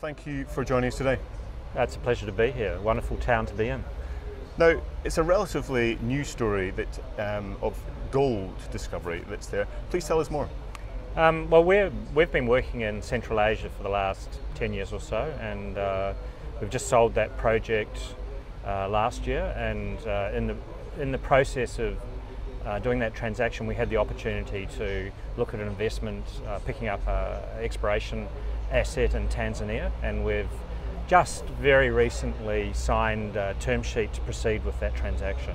Thank you for joining us today. It's a pleasure to be here. Wonderful town to be in. Now, it's a relatively new story that um, of gold discovery that's there. Please tell us more. Um, well, we have been working in Central Asia for the last 10 years or so, and uh, we've just sold that project uh, last year. And uh, in, the, in the process of uh, doing that transaction, we had the opportunity to look at an investment, uh, picking up an exploration asset in Tanzania, and we've just very recently signed a term sheet to proceed with that transaction.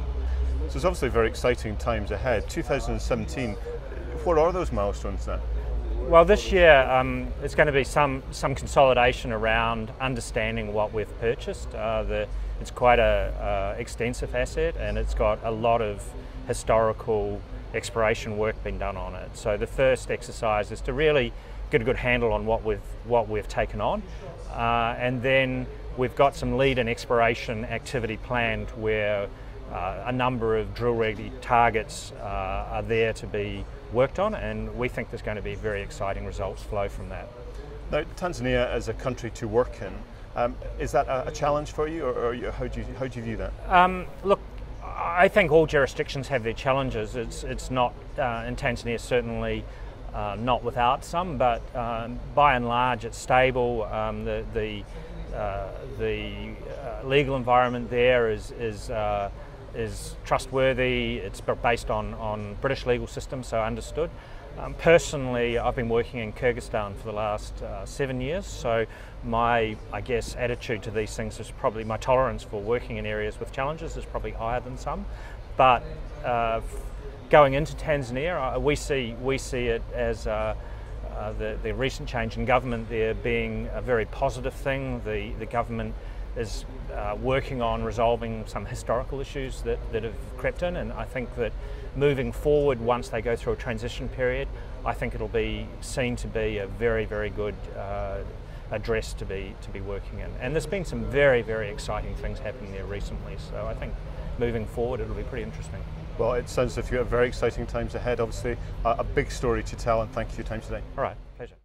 So it's obviously very exciting times ahead. 2017, what are those milestones then? Well, this year um, it's going to be some some consolidation around understanding what we've purchased. Uh, the, it's quite a uh, extensive asset, and it's got a lot of historical exploration work being done on it. So the first exercise is to really get a good handle on what we've what we've taken on, uh, and then we've got some lead and exploration activity planned where uh, a number of drill ready targets uh, are there to be worked on, and we think there's going to be very exciting results flow from that. Now, Tanzania as a country to work in, um, is that a, a, challenge for you, or, or, how, do you, how do you view that? Um, look, I think all jurisdictions have their challenges. It's, it's not, uh, in Tanzania, certainly uh, not without some, but um, by and large it's stable. Um, the the, uh, the uh, legal environment there is, is, uh, is trustworthy. It's based on, on British legal system, so understood. Um, personally, I've been working in Kyrgyzstan for the last uh, seven years, so my, I guess, attitude to these things is probably my tolerance for working in areas with challenges is probably higher than some. But uh, going into Tanzania, uh, we see we see it as uh, uh, the, the recent change in government there being a very positive thing. The the government is uh, working on resolving some historical issues that, that have crept in, and I think that moving forward, once they go through a transition period, I think it'll be seen to be a very, very good uh, address to be to be working in. And there's been some very, very exciting things happening there recently, so I think moving forward it'll be pretty interesting. Well, it sounds as if you have very exciting times ahead. Obviously, a big story to tell, and thank you for your time today. All right, pleasure.